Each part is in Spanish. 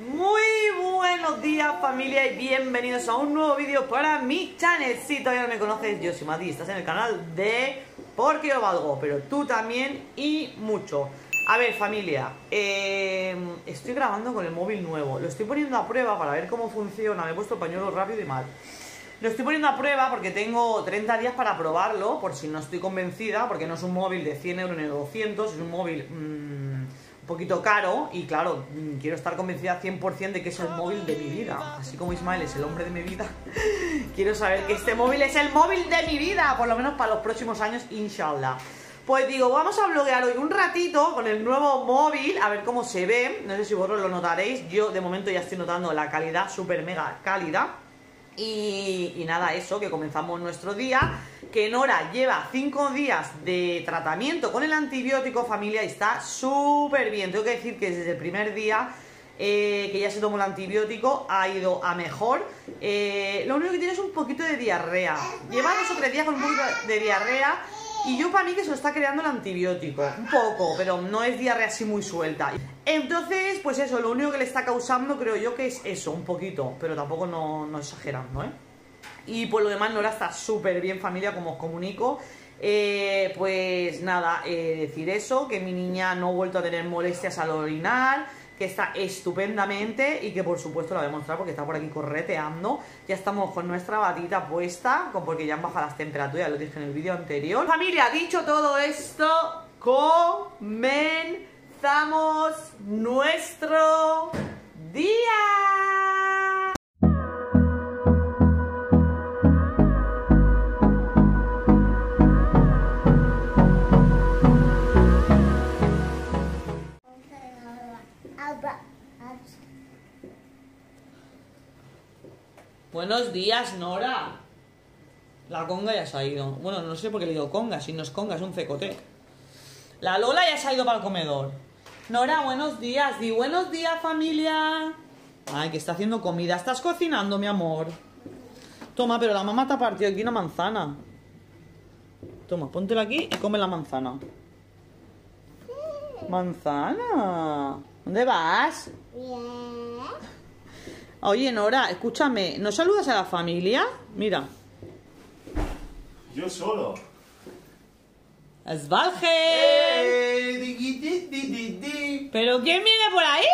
Muy buenos días familia y bienvenidos a un nuevo vídeo para mi channel Si todavía no me conoces, yo soy Mati, estás en el canal de Porque yo valgo, pero tú también y mucho. A ver familia, eh, estoy grabando con el móvil nuevo. Lo estoy poniendo a prueba para ver cómo funciona. Me he puesto pañuelo rápido y mal. Lo estoy poniendo a prueba porque tengo 30 días para probarlo, por si no estoy convencida, porque no es un móvil de 100 euros ni de 200, es un móvil mmm, un poquito caro y claro, mmm, quiero estar convencida 100% de que es el móvil de mi vida. Así como Ismael es el hombre de mi vida, quiero saber que este móvil es el móvil de mi vida, por lo menos para los próximos años, inshallah. Pues digo, vamos a bloguear hoy un ratito con el nuevo móvil, a ver cómo se ve. No sé si vosotros lo notaréis, yo de momento ya estoy notando la calidad súper mega cálida. Y, nada, eso, que comenzamos nuestro día. Que Nora lleva 5 días de tratamiento con el antibiótico, familia, y está súper bien. Tengo que decir que desde el primer día eh, que ya se tomó el antibiótico ha ido a mejor. Eh, lo único que tiene es un poquito de diarrea. Lleva dos o tres días con un poquito de diarrea. Y yo para mí que se lo está creando el antibiótico, un poco, pero no es diarrea así muy suelta. Entonces, pues eso, lo único que le está causando creo yo que es eso, un poquito, pero tampoco no, no exagerando, ¿eh? Y por lo demás Nora está súper bien familia, como os comunico. Eh, pues nada, eh, decir eso, que mi niña no ha vuelto a tener molestias al orinar, que está estupendamente y que por supuesto la voy a mostrar porque está por aquí correteando. Ya estamos con nuestra batita puesta, porque ya han bajado las temperaturas, lo dije en el vídeo anterior. Familia, dicho todo esto, comenzamos nuestro día. Buenos días, Nora. La conga ya se ha ido. Bueno, no sé por qué le digo conga, si no es conga, es un cecote. La Lola ya se ha ido para el comedor. Nora, buenos días. Di buenos días, familia. Ay, que está haciendo comida. Estás cocinando, mi amor. Toma, pero la mamá te ha partido aquí una manzana. Toma, póntela aquí y come la manzana. Manzana. ¿Dónde vas? Oye, Nora, escúchame, ¿no saludas a la familia? Mira. Yo solo. ¡Esbalge! ¡Eh! ¿Pero quién viene por ahí?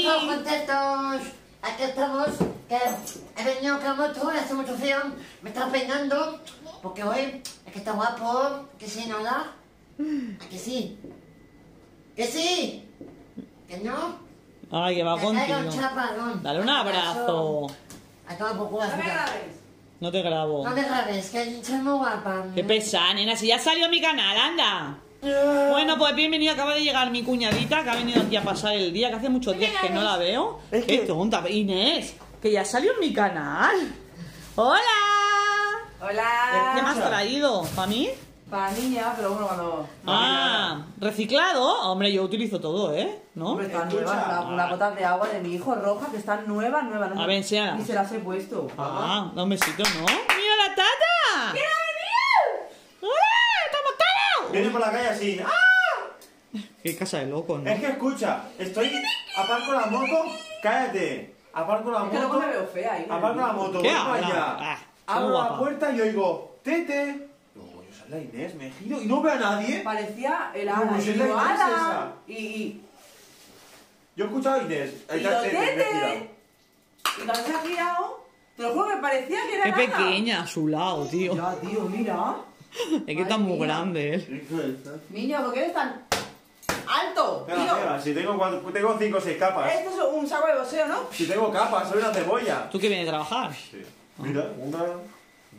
Estamos todos contentos. Aquí estamos. Que he venido con moto, hace mucho frío. Me está peinando. Porque hoy es que está guapo. Que sí, ¿no? ¿A que sí? ¿Que sí? ¿Que no? Ay, que va Que traiga un contigo. chaparrón. Dale un abrazo. A tomar por culo azúcar. No te grabo. No te grabes, que soy muy guapa. Qué pesada, nena, si ya salió mi canal, anda. Bueno, pues bienvenido, acaba de llegar mi cuñadita que ha venido aquí a pasar el día, que hace muchos días que no la veo. Es Qué que- tonta, Inés, que ya salió en mi canal. ¡Hola! Hola. ¿Qué me has traído? ¿Para mí? Para niña, pero bueno, cuando. Ah, ¿reciclado? Hombre, yo utilizo todo, ¿eh? ¿No? Hombre, están Escucha. bota de agua de mi hijo roja, que están nuevas, nuevas. no A ver, enséñala. Ni se las he puesto. Ah, da un besito, ¿no? ¡Mira la tata! ¡Mira ¡Hola! ¡Estamos todos! Viene por la calle así. ¡Ah! Qué casa de loco, ¿no? Es que escucha, estoy. Aparco la moto. Cállate. Aparco la Es que luego moto. me veo fea ahí. Aparco la moto. ¿Qué voy para allá. Ah, Abro la puerta y oigo. Tete. Luego yo soy la Inés, me giro y no veo a nadie. Parecía el ala. pues y Yo he escuchado a Inés. Y está lo Tete. Y cuando se ha girado, te lo juro que parecía que era Qué el ala. pequeña a su lado, tío. Ya, tío, mira. Es que está muy mía. grande él. De esta. Niño, ¿por qué eres tan alto? Tío, pega, si tengo, cuatro, tengo cinco o seis capas. esto es un saco de boxeo, ¿no? Si tengo capas, soy una cebolla. ¿Tú qué vienes a trabajar? Sí. Mira, una,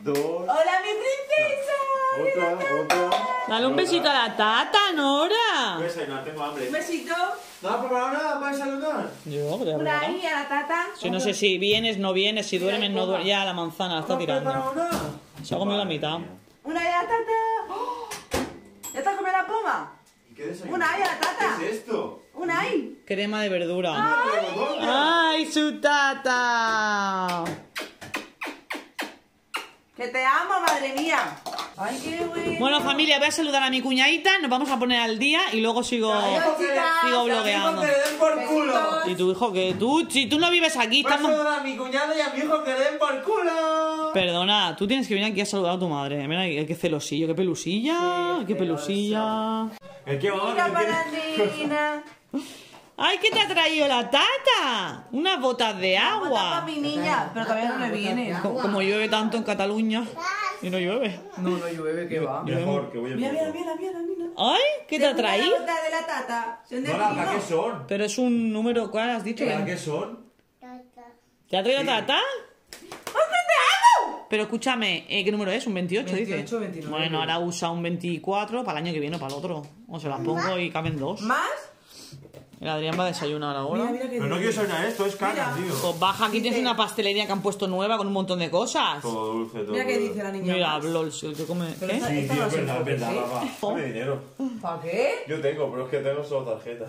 dos, ¡Hola, mi princesa! otra, otra. Dale un besito a la tata, Nora. Voy a desayunar, tengo hambre. Un besito. ¿No has preparado nada para desayunar? Yo, pero Una ahí a la tata. Si no sé si vienes, no vienes, si duermes, no duermes. Ya la manzana la está ¿No has preparado tirando. nada? Se ha comido la mitad. Una ahí a la tata. ¡Oh! ¿Ya estás comiendo la poma? ¿Y qué desayuno? Una ahí a la tata. ¿Qué es esto? Una ahí. Crema de verdura. ¿Dónde? ¡Ay, su tata! Que te amo, madre mía. Ay, qué bueno. Bueno, familia, voy a saludar a mi cuñadita, nos vamos a poner al día y luego sigo, Adiós, chicas. sigo blogueando. que le den por culo. Y tu hijo, que tú, si tú no vives aquí, Voy a estamos... saludar a mi cuñado y a mi hijo que le den por culo. Perdona, tú tienes que venir aquí a saludar a tu madre. Mira, qué qué celosillo, qué pelusilla, qué pelusilla. Que Mira. ¡Ay, qué te ha traído la tata! Unas botas de Para agua. mi niña, pero todavía no le viene. Co- Como llueve tanto en Cataluña. Y no llueve. No, no llueve, que va. Mejor que voy a Mira, mira, mira, mira, mira. ¡Ay! ¿Qué te ha traído? La bota de la tata. Son de No, la primo. ¿para qué son? Pero es un número, ¿cuál has dicho? ¿Para qué son? ¿Te ha traído tata? Pero escúchame, ¿eh, ¿qué número es? ¿Un 28, dice? 28, 29. Bueno, ahora usa un 24 para el año que viene o para el otro. O se las pongo y caben dos. ¿Más? El Adrián va a desayunar ahora. Mira, mira que Pero no quiero saber esto, es caca, tío. Pues baja, aquí tienes una pastelería que han puesto nueva con un montón de cosas. Todo dulce, todo Mira qué dulce. dice la niña. Mira. Lols, el que come. Pero ¿Qué? esta- Sí, tío, no es verdad, es verdad, papá. Dame dinero. ¿Para qué? Yo tengo, pero es que tengo solo tarjeta.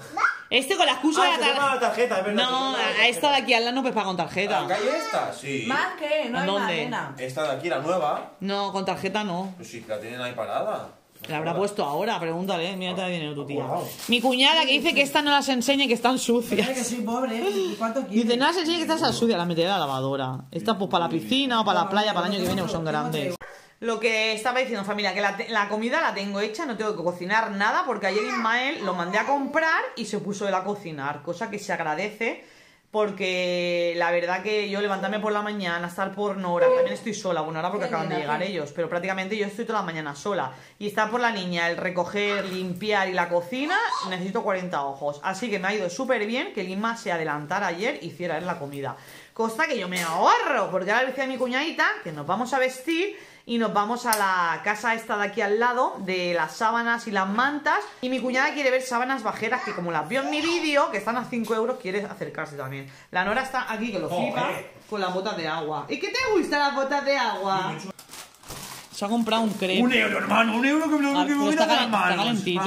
Este con la excusa Ah, de se la tarjeta. tarjeta, es verdad. No, se toma la a esta de aquí al lado no puedes pagar con tarjeta. ¿La calle esta? Sí. ¿Más qué? No hay ¿Dónde? nena. Esta de aquí, la nueva. No, con tarjeta no. Pues sí, la tienen ahí parada. La habrá puesto ahora, pregúntale, mira te da dinero tu tía. Mi cuñada que dice que estas no las enseñe que están Mira que sucias. soy pobre, ¿eh? ¿Y ¿Cuánto quieres? Dice, no las enseñe que están sucias, las meteré a la lavadora. Estas pues para la piscina o para la playa, para el año que viene, pues son grandes. Lo que estaba diciendo familia, que la, la comida la tengo hecha, no tengo que cocinar nada, porque ayer Ismael lo mandé a comprar y se puso él a cocinar, cosa que se agradece, porque la verdad que yo levantarme por la mañana, estar por Nora, también estoy sola, bueno ahora porque acaban de llegar ellos, pero prácticamente yo estoy toda la mañana sola, y estar por la niña, el recoger, limpiar y la cocina, necesito 40 ojos, así que me ha ido súper bien que Lima se adelantara ayer y hiciera la comida. Cosa que yo me ahorro, porque ahora le decía a mi cuñadita que nos vamos a vestir y nos vamos a la casa esta de aquí al lado de las sábanas y las mantas. Y mi cuñada quiere ver sábanas bajeras que como las vio en mi vídeo, que están a 5 euros, quiere acercarse también. La Nora está aquí que lo flipa con las botas de agua. ¿Y qué te gustan las botas de agua? Se ha comprado un crepe. Un euro, hermano, un euro que me Ah, lo que pero me está calen- está calentito.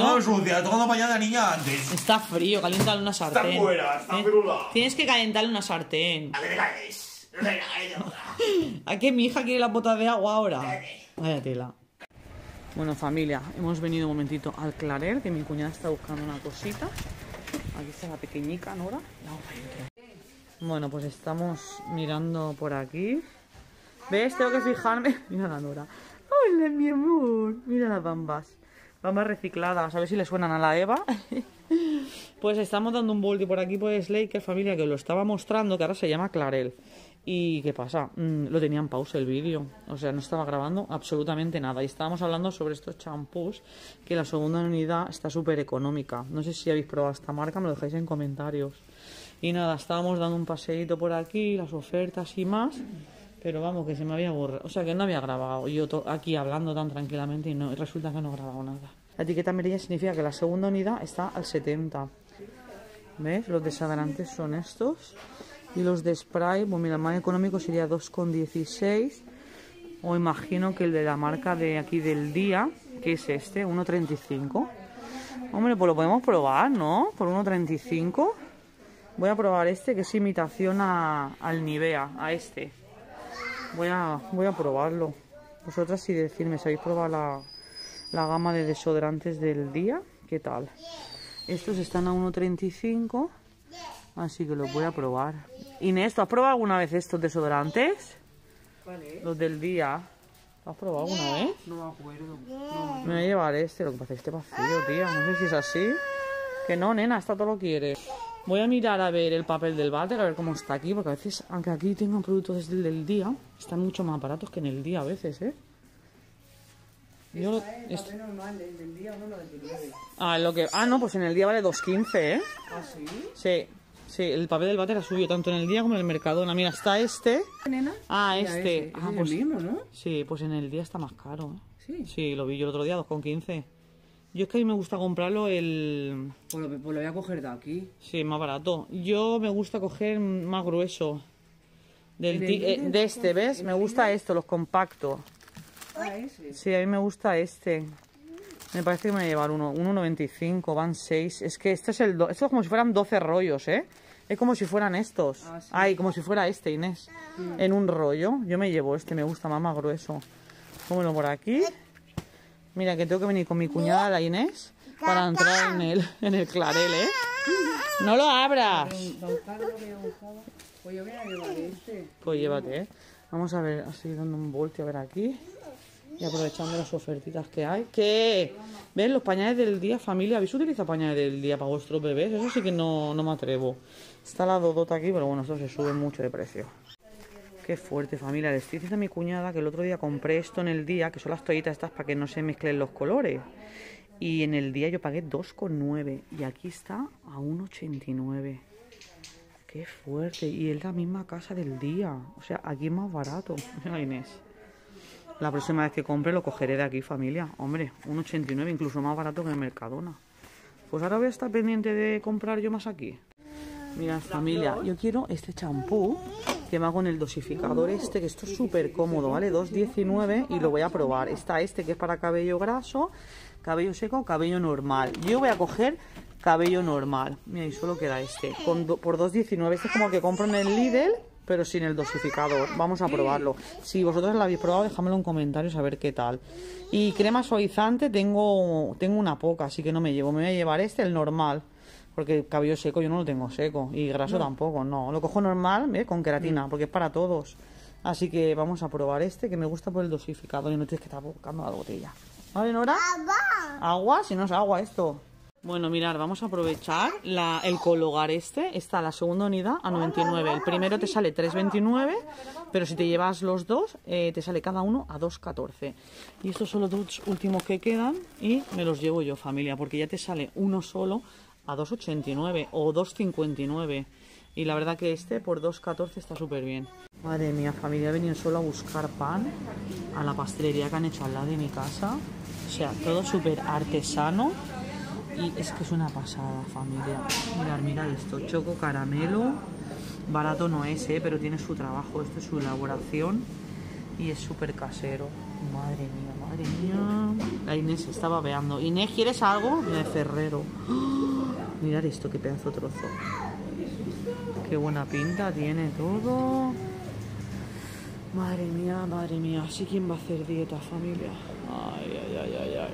Tocando para allá de niña antes. Está frío, caliéntale una sartén. fuera, está ¿Eh? Tienes que calentarle una sartén. A ver, regáis, regáis. ¿A qué mi hija quiere las botas de agua ahora? Vaya tela. Bueno, familia, hemos venido un momentito al Clarer, que mi cuñada está buscando una cosita. Aquí está la pequeñica Nora. La. Bueno, pues estamos mirando por aquí. ¿Ves? Tengo que fijarme. Mira la Nora. Hola, mi amor. Mira las bambas. Bambas recicladas. A ver si le suenan a la Eva. Pues estamos dando un voltio por aquí por Slaker, familia, que os lo estaba mostrando, que ahora se llama Clarel. ¿Y qué pasa? Mm, lo tenía en pausa el vídeo. O sea, no estaba grabando absolutamente nada. Y estábamos hablando sobre estos champús, que la segunda unidad está súper económica. No sé si habéis probado esta marca, me lo dejáis en comentarios. Y nada, estábamos dando un paseíto por aquí, las ofertas y más. Pero vamos, que se me había borrado. O sea, que no había grabado. Yo aquí hablando tan tranquilamente y, no, resulta que no he grabado nada. La etiqueta amarilla significa que la segunda unidad está al 70. ¿Ves? Los desadorantes son estos. Y los de spray, pues mira, el más económico sería 2,16. O imagino que el de la marca de aquí del día, que es este, 1,35. Hombre, pues lo podemos probar, ¿no? Por 1,35. Voy a probar este, que es imitación al Nivea, a este. Voy a, voy a probarlo. Vosotras si decirme si habéis probado la, la gama de desodorantes del día, ¿qué tal? Estos están a 1,35, así que los voy a probar. Inés, ¿tú has probado alguna vez estos desodorantes? Vale, Los del día. ¿Los has probado alguna vez? no me acuerdo. Me voy a llevar este, lo que pasa es que este vacío, tía. No sé si es así. Que no, nena, esta todo lo quiere. Voy a mirar a ver el papel del váter, a ver cómo está aquí, porque a veces, aunque aquí tengan productos desde el del día, están mucho más baratos que en el día a veces, ¿eh? Yo lo- est- normal, el del día 1,99. ah, lo que... ah, no, pues en el día vale 2.15, ¿eh? ¿Ah, sí? Sí, sí, el papel del váter ha subido tanto en el día como en el Mercadona. Mira, está este. ¿Nena? Ah, este. ese, Ah, ese es pues, el mismo, ¿no? sí, pues en el día está más caro, ¿eh? Sí. Sí, lo vi yo el otro día, 2,15. Yo es que a mí me gusta comprarlo el... Pues lo, pues lo voy a coger de aquí. Sí, más barato. Yo me gusta coger más grueso. Del ¿En ti- el eh, de este, ¿ves? Me gusta esto, los compactos. Ah, ese. Sí, a mí me gusta este. Me parece que me voy a llevar uno, 1,95, van 6. Es que este es el... do- Esto es como si fueran 12 rollos, ¿eh? Es como si fueran estos. Ah, sí. Ay, como si fuera este, Inés. En un rollo. Yo me llevo este, me gusta más, más grueso. Pómelo por aquí. Mira, que tengo que venir con mi cuñada, la Inés, para entrar en el, en el clarel, ¿eh? No lo abras. Pues yo voy a llevar este. Pues llévate, ¿eh? Vamos a ver, así dando un voltio a ver aquí. Y aprovechando las ofertitas que hay. ¿Qué? ¿Ven los pañales del día, familia? ¿Habéis utilizado pañales del día para vuestros bebés? Eso sí que no, no me atrevo. Está la Dodota aquí, pero bueno, esto se sube mucho de precio. Qué fuerte, familia. Le estoy diciendo a mi cuñada que el otro día compré esto en el día, que son las toallitas estas para que no se mezclen los colores. Y en el día yo pagué 2,9 y aquí está a 1,89. Qué fuerte. Y es la misma casa del día. O sea, aquí es más barato. Mira, Inés. La próxima vez que compre lo cogeré de aquí, familia. Hombre, 1,89, incluso más barato que en Mercadona. Pues ahora voy a estar pendiente de comprar yo más aquí. Mira, familia, yo quiero este champú que me hago en el dosificador este, que esto es súper cómodo, ¿vale? 2,19 y lo voy a probar. Está este que es para cabello graso, cabello seco, cabello normal. Yo voy a coger cabello normal. Mira, y solo queda este. Por 2,19. Este es como que compro en el Lidl, pero sin el dosificador. Vamos a probarlo. Si vosotros lo habéis probado, dejadmelo en comentarios a ver qué tal. Y crema suavizante tengo, tengo una poca, así que no me llevo. Me voy a llevar este, el normal. Porque el cabello seco yo no lo tengo seco. Y graso tampoco, no. Lo cojo normal, ¿eh? con queratina, porque es para todos. Así que vamos a probar este, que me gusta por el dosificador y no tienes que estar buscando la botella. ¿Vale, Nora? Agua, si no es agua esto. Bueno, mirad, vamos a aprovechar la- el cologar este. Está la segunda unidad a 99. El primero te sale 3,29, pero si te llevas los dos, eh, te sale cada uno a 2,14. Y estos son los dos últimos que quedan y me los llevo yo, familia, porque ya te sale uno solo a 2,89 o 2,59. Y la verdad que este por 2,14 está súper bien. Madre mía, familia, he venido solo a buscar pan a la pastelería que han hecho al lado de mi casa. O sea, todo súper artesano. Y es que es una pasada, familia. Mirad, mirad esto. Choco caramelo. Barato no es, ¿eh? pero tiene su trabajo. Esto es su elaboración. Y es súper casero. Madre mía, madre mía. La Inés estaba veando. Inés, ¿quieres algo? De Ferrero. ¡Oh! Mirad esto, qué pedazo de trozo. Qué buena pinta tiene todo. Madre mía, madre mía. Así quién va a hacer dieta, familia. Ay, ay, ay, ay, ay.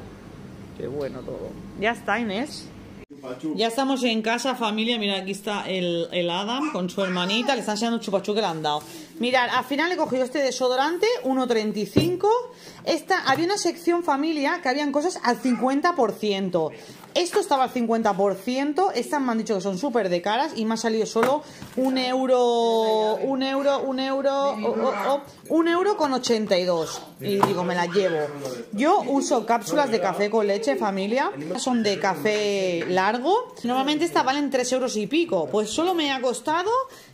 Qué bueno todo. Ya está, Inés. Ya estamos en casa, familia. Mira, aquí está el, el Adam con su hermanita. Le están enseñando un chupachú que le han dado. Mirad, al final he cogido este desodorante, 1,35. Esta, había una sección familia que habían cosas al 50%. Esto estaba al 50%. Estas me han dicho que son súper de caras y me ha salido solo un euro, un euro, un euro, un euro con 82. Y digo, me las llevo. Yo uso cápsulas de café con leche, familia. Son de café largo. Normalmente estas valen 3 euros y pico. Pues solo me ha costado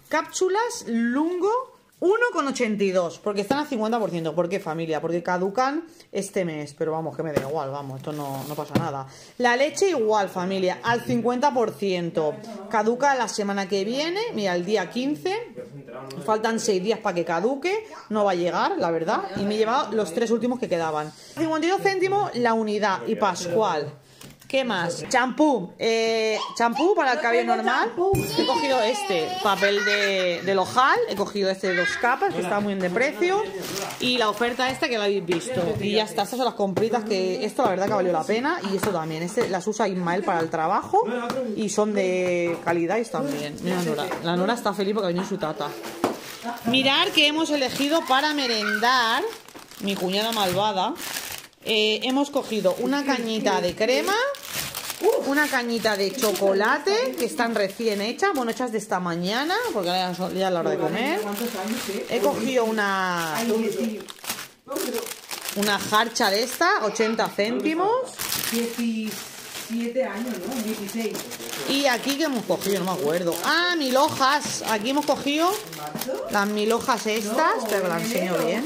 cápsulas lungo 1,82, porque están al 50%. ¿Por qué, familia? Porque caducan este mes, pero vamos, que me da igual, vamos, esto no, no pasa nada. La leche igual, familia, al 50%. Caduca la semana que viene, mira, el día 15. Faltan 6 días para que caduque, no va a llegar, la verdad. Y me he llevado los tres últimos que quedaban. 52 céntimos la unidad y Pascual. ¿Qué más? Champú. Eh, champú para el cabello normal. He cogido este, papel de, del ojal. He cogido este de dos capas, que está muy bien de precio. Y la oferta esta que la habéis visto. Y ya está, estas son las compritas que esto la verdad que valió la pena. Y esto también. Este las usa Ismael para el trabajo. Y son de calidad y están bien. Mira, Nora. La Nora está feliz porque ha venido su tata. Mirar que hemos elegido para merendar. Mi cuñada malvada. Eh, hemos cogido una cañita de crema, una cañita de chocolate, que están recién hechas, bueno, hechas de esta mañana, porque ya es la hora de comer. He cogido una, una jarcha de esta, 80 céntimos. 17 años, ¿no? 16. Y aquí que hemos cogido, no me acuerdo. Ah, mil hojas. Aquí hemos cogido las mil hojas estas, pero que las enseño bien.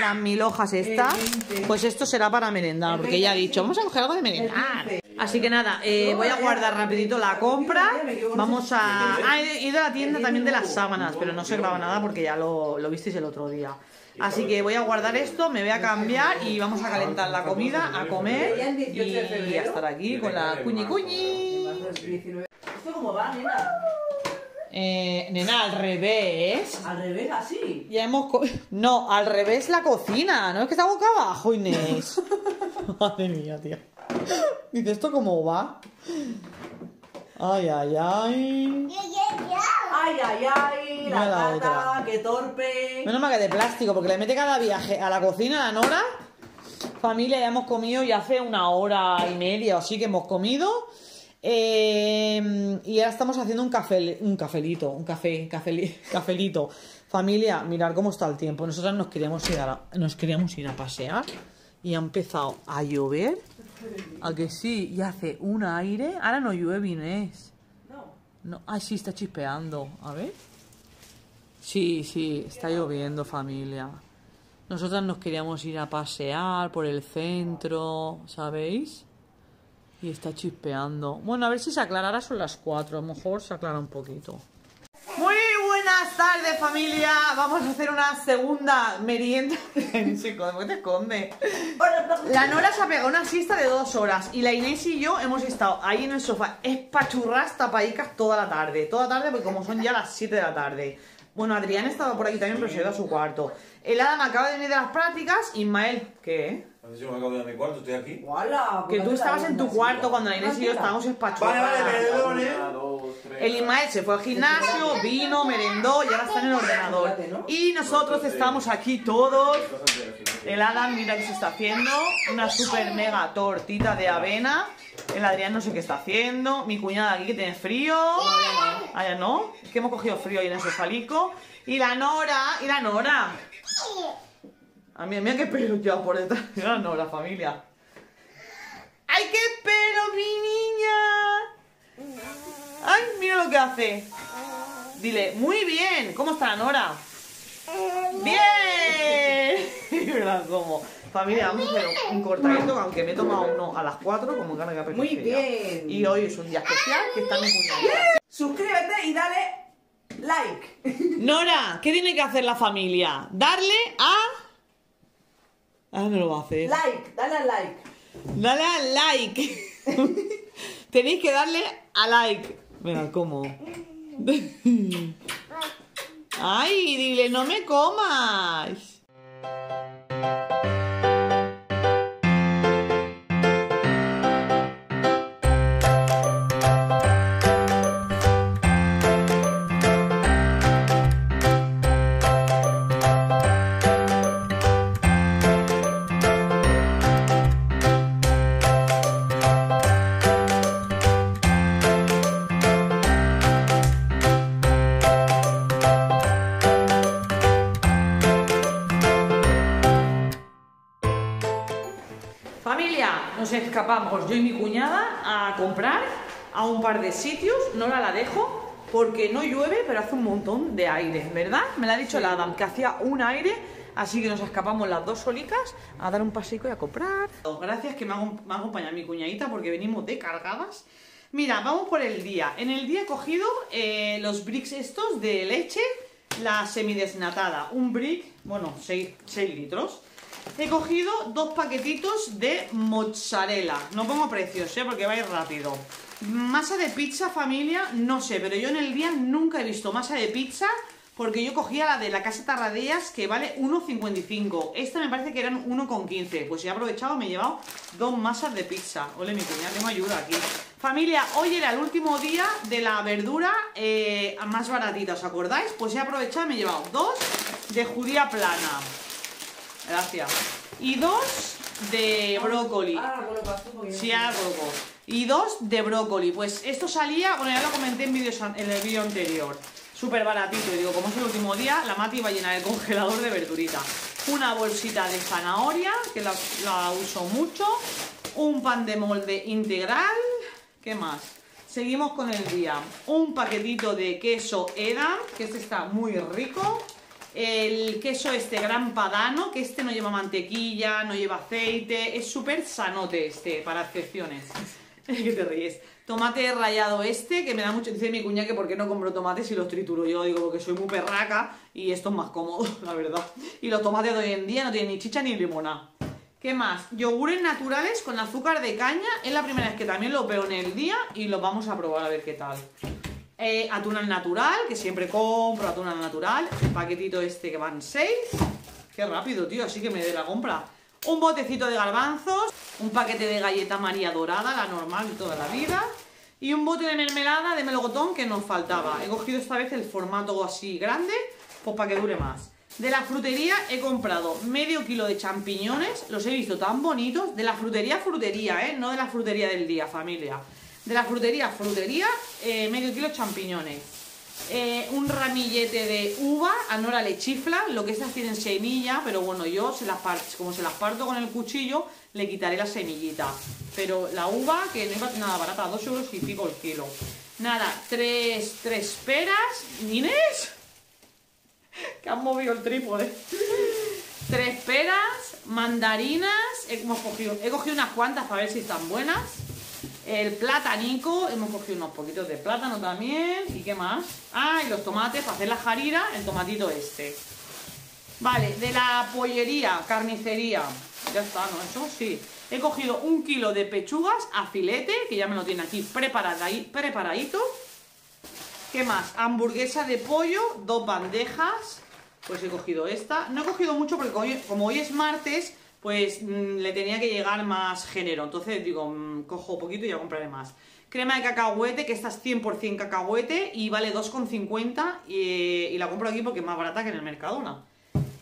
Las mil hojas estas. Pues esto será para merendar, porque ya ha dicho, vamos a coger algo de merendar. Así que nada, eh, voy a guardar rapidito la compra. Vamos a... Ah, he ido a la tienda también de las sábanas, pero no se graba nada porque ya lo, lo visteis el otro día. Así que voy a guardar esto, me voy a cambiar y vamos a calentar la comida, a comer y a estar aquí con la cuñi cuñi. ¿Esto cómo va, nena? Eh, nena, al revés. Al revés, así. Ya hemos... co- No, al revés la cocina. No es que está boca abajo, Inés. Madre mía, tía. Dice, ¿esto cómo va? Ay, ay, ay. Ay, ay, ay, Mira la la otra. gata, qué torpe. Menos mal que de plástico, porque le mete cada viaje a la cocina a la Nora. Familia, ya hemos comido ya hace una hora y media o así que hemos comido. Eh, y ahora estamos haciendo un café, un cafelito, un café, cafeli- cafelito. Familia, mirar cómo está el tiempo. Nosotros nos queríamos ir a, nos queríamos ir a pasear y ha empezado a llover. A que sí, y hace un aire. Ahora no llueve, Inés. No. No, ay, sí, está chispeando. A ver. Sí, sí, está lloviendo, familia. Nosotras nos queríamos ir a pasear por el centro, ¿sabéis? Y está chispeando. Bueno, a ver si se aclara. Ahora son las 4. A lo mejor se aclara un poquito. Muy buenas tardes, familia. Vamos a hacer una segunda merienda. Chico, ¿por te esconde? La Nora se ha pegado una siesta de dos horas y la Inés y yo hemos estado ahí en el sofá espachurras, tapaicas toda la tarde. Toda la tarde, porque como son ya las 7 de la tarde. Bueno, Adrián estaba por aquí también, pero se ha ido a su cuarto. El Adam acaba de venir de las prácticas. Ismael, ¿qué? Si me acabo de ir a mi cuarto, estoy aquí. Guala, Que ¿por tú qué estabas en tu cuarto cuando la Inés y yo estábamos Vale, espachurradas. vale, perdón, eh. El Ismael se fue al gimnasio, vino, merendó y ahora está en el ordenador. Y nosotros estamos aquí todos. El Adam, mira que se está haciendo. Una super mega tortita de avena. El Adrián no sé qué está haciendo. Mi cuñada aquí que tiene frío. Ah, ya no. Es que hemos cogido frío ahí en el sofalico. Y la Nora. Y la Nora. A mí, mira qué pelo lleva por detrás. Mira la Nora, familia. ¡Ay, qué pelo, mi niña! ¡Ay, mira lo que hace! Dile, muy bien. ¿Cómo está la Nora? Cómo. Familia, vamos a hacer un cortadito, aunque me he tomado uno a las 4, como gana que apetece Muy bien. Y hoy es un día especial que está mi cuñada. Suscríbete y dale like. Nora, ¿qué tiene que hacer la familia? Darle a... Ah, no lo va a hacer. Like, dale al like. Dale a like. Tenéis que darle a like. Mira, ¿cómo? Ay, dile, no me comas. Escapamos yo y mi cuñada a comprar a un par de sitios. No la la dejo porque no llueve, pero hace un montón de aire, ¿verdad? Me lo ha dicho la Adam que hacía un aire, así que nos escapamos las dos solicas a dar un paseico y a comprar. Gracias que me ha, me ha acompañado mi cuñadita porque venimos de cargadas. Mira, vamos por el día. En el día he cogido eh, los bricks estos de leche, la semidesnatada. Un brick, bueno, 6 litros. He cogido dos paquetitos de mozzarella. No pongo precios, ¿eh? Porque va a ir rápido. Masa de pizza, familia, no sé, pero yo en el día nunca he visto masa de pizza porque yo cogía la de la Casa Tarradellas que vale 1,55. Esta me parece que eran 1,15. Pues he aprovechado, me he llevado dos masas de pizza. Ole, mi cuñada, tengo ayuda aquí. Familia, hoy era el último día de la verdura eh, más baratita, ¿os acordáis? Pues he aprovechado y me he llevado dos de judía plana. Gracias. Y dos de brócoli. Paso porque Sí, coloco. Y dos de brócoli. Pues esto salía, bueno, ya lo comenté en, en el vídeo anterior. Súper baratito. Y digo, como es el último día, la Mati va a llenar el congelador de verdurita. Una bolsita de zanahoria, que la, la uso mucho. Un pan de molde integral. ¿Qué más? Seguimos con el día. Un paquetito de queso Edam, que este está muy rico. El queso este gran padano, que este no lleva mantequilla, no lleva aceite, es súper sanote este, para excepciones. ¿Qué te ríes? Tomate rallado este, que me da mucho, dice mi cuña que por qué no compro tomates si los trituro yo, digo porque soy muy perraca y esto es más cómodo, la verdad. Y los tomates de hoy en día no tienen ni chicha ni limona. ¿Qué más? Yogures naturales con azúcar de caña, es la primera vez que también los veo en el día y los vamos a probar a ver qué tal. Eh, atún al natural, que siempre compro atún al natural. El paquetito este que van 6. Qué rápido, tío, así que me dé la compra. Un botecito de garbanzos, un paquete de galleta María dorada, la normal de toda la vida. Y un bote de mermelada de melocotón que nos faltaba. He cogido esta vez el formato así grande, pues para que dure más. De la frutería he comprado medio kilo de champiñones, los he visto tan bonitos. De la frutería, frutería, ¿eh? No de la frutería del día, familia. De la frutería, frutería, eh, medio kilo champiñones. Eh, un ramillete de uva, a Nora le chifla, lo que estas tienen semilla, pero bueno, yo se las como se las parto con el cuchillo, le quitaré la semillita. Pero la uva, que no iba nada barata, dos euros y pico el kilo. Nada, tres, tres peras, Inés, que han movido el trípode. Tres peras, mandarinas, hemos cogido, he cogido unas cuantas para ver si están buenas. El platanico, hemos cogido unos poquitos de plátano también. ¿Y qué más? Ah, y los tomates para hacer la jarira, el tomatito este. Vale, de la pollería, carnicería. Ya está, ¿no? Eso sí. He cogido un kilo de pechugas a filete, que ya me lo tiene aquí preparadito. ¿Qué más? Hamburguesa de pollo, dos bandejas. Pues he cogido esta. No he cogido mucho porque como hoy es martes, pues mm, le tenía que llegar más género. Entonces digo, mm, cojo poquito y ya compraré más. Crema de cacahuete, que esta es 100% cacahuete y vale 2,50 y, y la compro aquí porque es más barata que en el Mercadona.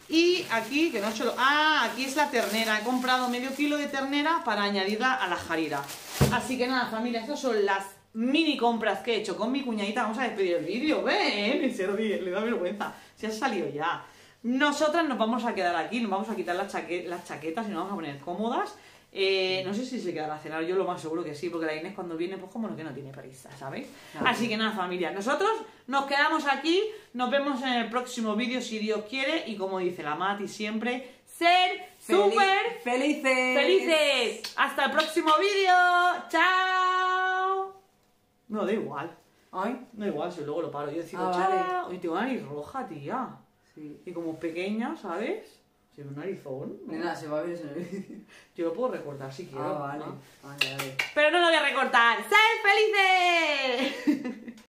Y aquí, que no se lo... Ah, aquí es la ternera. He comprado medio kilo de ternera para añadirla a la jarira. Así que nada, familia, estas son las mini compras que he hecho con mi cuñadita. Vamos a despedir el vídeo. Ven, y se le da vergüenza. Se ha salido ya. Nosotras nos vamos a quedar aquí, nos vamos a quitar las, chaque- las chaquetas y nos vamos a poner cómodas. Eh, no sé si se quedará a cenar, yo lo más seguro que sí, porque la Inés cuando viene, pues como no que no tiene prisa, ¿sabéis? Claro. Así que nada, familia, nosotros nos quedamos aquí, nos vemos en el próximo vídeo si Dios quiere, y como dice la Mati siempre, ser súper felices. felices. Hasta el próximo vídeo, chao. No, da igual, Ay, da igual, si luego lo paro, yo digo Ah, chao, vale. y tengo nariz roja, tía, y como pequeña, ¿sabes? Se ve un narizón. ¿no? Se va a ver. Yo lo puedo recortar si quiero. Ah, vale. Pero no lo voy a recortar. ¡Seis felices!